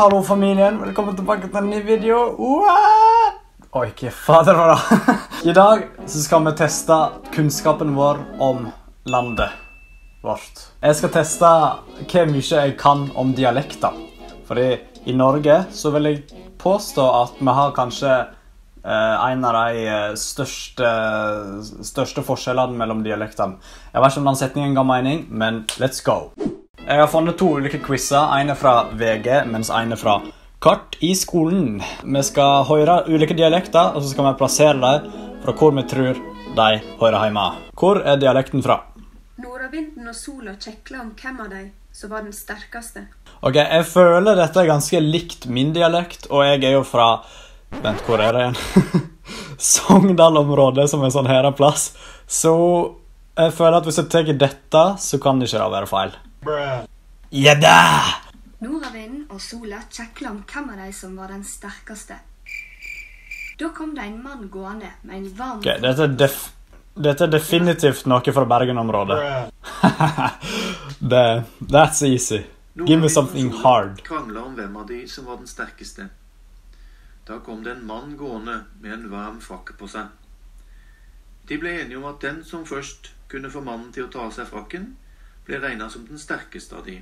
Hallo, familien. Velkommen tilbake til en ny video. What? Oi, hva fader var det. I dag så skal vi teste kunnskapen vår om landet vårt. Jeg skal teste hvor mye jeg kan om dialekter. Fordi i Norge så vil jeg påstå at vi har kanskje eh, en av de eh, største, største forskjellene mellom dialektene. Jeg vet ikke om den setningen ga mening, men let's go. Jeg har funnet to ulike quizer. En er fra VG, mens en er fra Kart i skolen. Vi skal høre ulike dialekter, og så skal vi plassere dem fra hvor vi tror de hører hjemme. Hvor er dialekten fra? Nordavinden og sola kjekla om hvem av dem som var den sterkeste. Ok, Jeg føler dette er ganske likt min dialekt, og jeg er jo fra Vent, hvor er det igjen? Sogndal-området, som er sånn her en plass. Så jeg føler at hvis jeg tar dette, så kan det ikke være feil. Ja da! Nordavinden og sola kjekla om hvem av de som var den sterkeste. Da kom det en mann gående med en varm okay, dette er, def dette er definitivt noe fra Bergen-området. Det- That's easy. Give me something hard. Krangla om hvem av de som var den sterkeste. Da kom det en mann gående med en varm frakke på seg. De ble enige om at den som først kunne få mannen til å ta av seg frakken, ble regna som den sterkeste av de.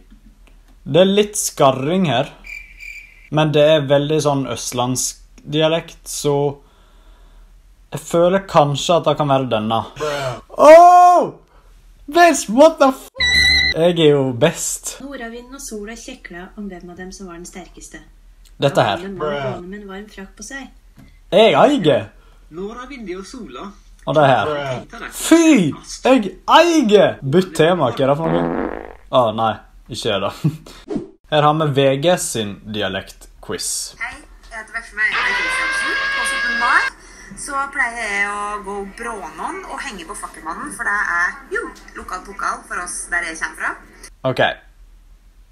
Det er litt skarring her, men det er veldig sånn østlandsk dialekt, så jeg føler kanskje at det kan være denne. Oh! Bitch, what the f... Jeg er jo best. Nordavinden og sola kjekla om hvem av dem som var den sterkeste. Dette her. en mann gående med en frakk på seg. Jeg eier. Nordavinden og sola. Og det her. Fy! Jeg eier! Bytt tema, hva er det for noe? Å, nei. Ikke det. Her har vi VG sin dialektquiz. Hei, jeg heter Veslemøy Kristiansen. På 17. mai så pleier jeg å gå Brånån og henge på Fakkelmannen, for det er jo lokal pokal for oss der jeg kommer fra. Ok.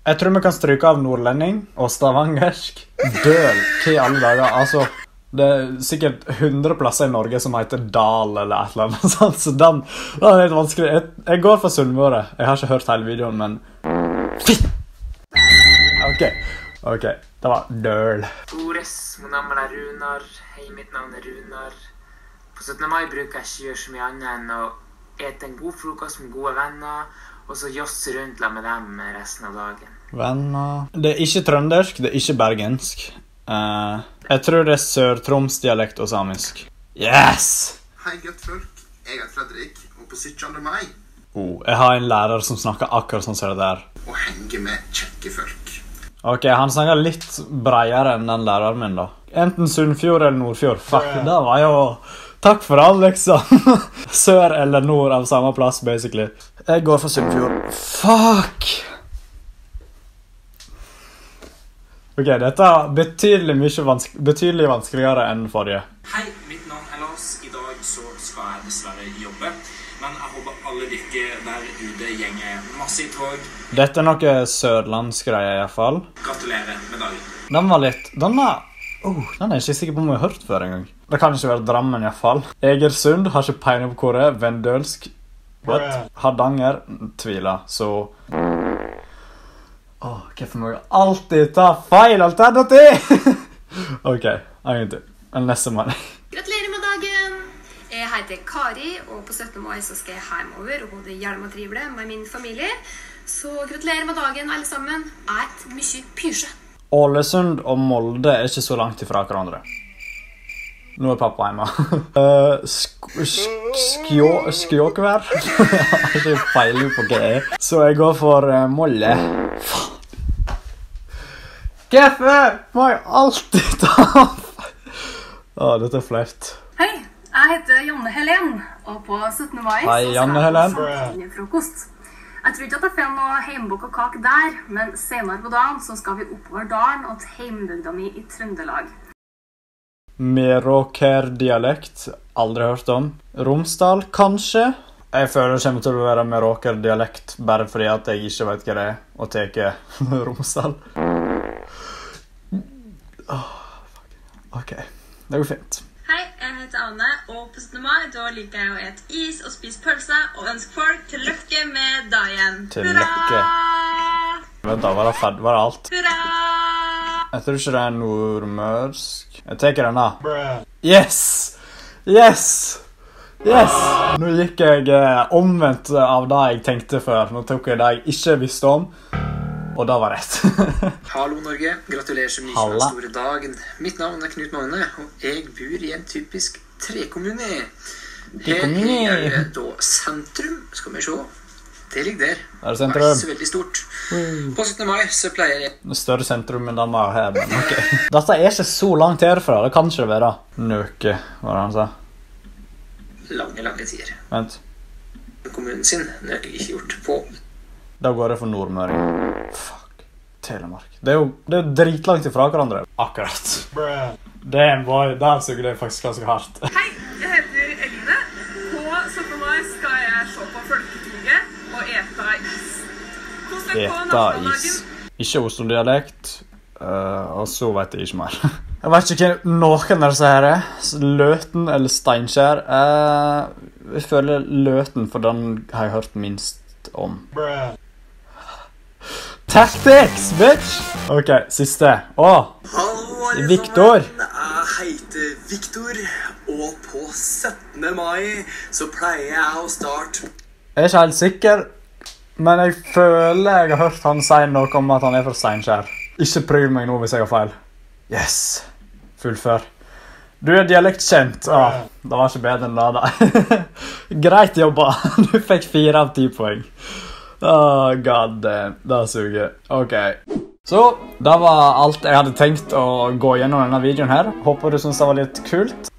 Jeg tror vi kan stryke av nordlending og stavangersk. Døl. Hva i alle dager? Altså, det er sikkert 100 plasser i Norge som heter Dal eller et eller annet sånt, så den, den er litt vanskelig. Jeg, jeg går for Sunnmøre. Jeg har ikke hørt hele videoen, men Fitt! Ok. Ok. Det var døl. Ores, mitt navn er Runar. Hei, mitt navn er Runar. På 17. mai bruker jeg ikke gjøre så mye annet enn å ete en god frokost med gode venner, og så josse rundt med dem resten av dagen. Venner Det er ikke trøndersk, det er ikke bergensk. Eh, jeg tror det er sør-Troms-dialekt og samisk. Yes! Hei, godt folk. Jeg er Fredrik, og på 17. mai Oh, jeg har en lærer som snakker akkurat sånn som det der. og henger med kjekke folk. Ok, Han snakker litt bredere enn den læreren min, da. Enten Sunnfjord eller Nordfjord. Fuck, det var jo Takk for all, liksom. Sør eller nord av samme plass, basically. Jeg går for Sunnfjord. Fuck! Ok, dette er betydelig, mye vanske betydelig vanskeligere enn forrige. Hei, mitt navn er Lars. I dag så skal jeg dessverre jobbe. Men jeg håper alle dere der ute gjenger masse i tog. Dette er noe sørlandsgreier, iallfall. Gratulerer med dagen. Den var litt Den var oh, Den er jeg ikke sikker på om jeg har hørt før engang. Det kan ikke være Drammen, iallfall. Egersund har ikke peiling på hvor det er. Vendølsk What? Hardanger tviler, så Hvorfor må jeg alltid ta feil alternativ? OK, en til. Neste mening. Gratulerer med dagen! Jeg heter Kari, og på 17. mai så skal jeg hjemover og både hjelm og trivle med min familie. Så gratulerer med dagen, alle sammen. Et mye pysje. Ålesund og Molde er ikke så langt ifra hverandre. Nå er pappa hjemme. Uh, sk sk skjåkvær? Jeg har ikke peiling på hva det er. Så jeg går for uh, Molle. Hvorfor må jeg alltid ta Å, dette er flaut. Hei, jeg heter Janne Helen, og på 17. mai Hei, så Janne Helen. familiefrokost. Jeg tror ikke at jeg får noe og kake der, men senere på dagen så skal vi oppover dalen og til heimbygda mi i Trøndelag. Meråker-dialekt. Aldri hørt om. Romsdal, kanskje? Jeg føler det kommer til å være Meråker-dialekt bare fordi at jeg ikke vet hva det er, og tar Romsdal. Fuck. OK. Det går fint. Hei, jeg heter Anne, og på 17. mai da liker jeg å ete is og spise pølse og ønske folk til lykke med dagen. Til lykke. Vent, da. Var det, ferdig? var det alt? Hurra! Jeg tror ikke det er nordmørsk. Jeg tar denne. Yes! Yes! Yes! Nå gikk jeg eh, omvendt av det jeg tenkte før. Nå tok jeg det jeg ikke visste om, og da var rett. Hallo, Norge. Gratulerer så mye med den store dagen. Mitt navn er Knut Magne, og jeg bor i en typisk trekommune. Her er da sentrum. Skal vi se. Det ligger der. Er det sentrum? Det er ikke så veldig stort. På 17. mai så pleier jeg Større sentrum enn det vi har her, men ok. Dette er ikke så langt herfra. Det kan ikke det være. Nøke, var det han sa. lange, lange tider. Vent. Kommunen sin Nøke ikke gjort på. Da går jeg for nordmøring. Fuck. Telemark. Det er jo det er dritlangt ifra hverandre. Akkurat. Damn, boy. Der suger det faktisk ganske hardt. Hei, jeg heter Eline. På 17. mai skal jeg se på Folketoget og ete is. Ete is. Ikke Oslo-dialekt. eh, og så vet jeg ikke mer. Jeg vet ikke hvem noen av disse her er. Løten eller Steinkjer. Eh, jeg føler Løten, for den har jeg hørt minst om. Tactics, bitch! OK, siste. Å, sammen. Jeg heter Victor, og på 17. mai så pleier jeg å starte Jeg er ikke helt sikker, men jeg føler jeg har hørt han si noe om at han er fra Steinkjer. Ikke prøv meg nå hvis jeg har feil. Yes. Fullfør. Du er dialektkjent. Ah, det var ikke bedre enn det. Greit jobba. Du fikk fire av ti poeng. Oh, God damn. Det suger. OK. Så det var alt jeg hadde tenkt å gå gjennom denne videoen her. Håper du syns det var litt kult.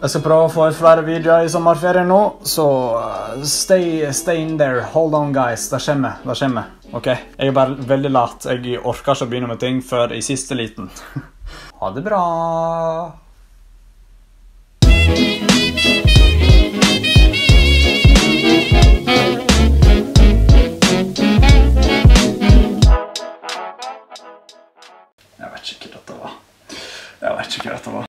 Jeg skal prøve å få ut flere videoer i sommerferien nå, så uh, stay, stay in there. Hold on, guys. Det kommer. Det kommer. Ok? Jeg er bare veldig lat. Jeg orker ikke å begynne med ting før i siste liten. ha det bra.